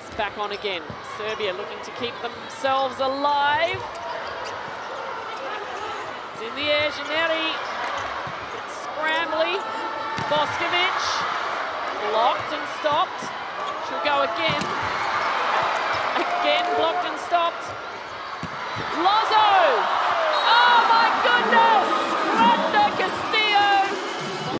It's back on again. Serbia looking to keep themselves alive. It's in the air, Janeri. It's scrambly. Boskovic. Blocked and stopped. She'll go again. Again blocked and stopped. Lost.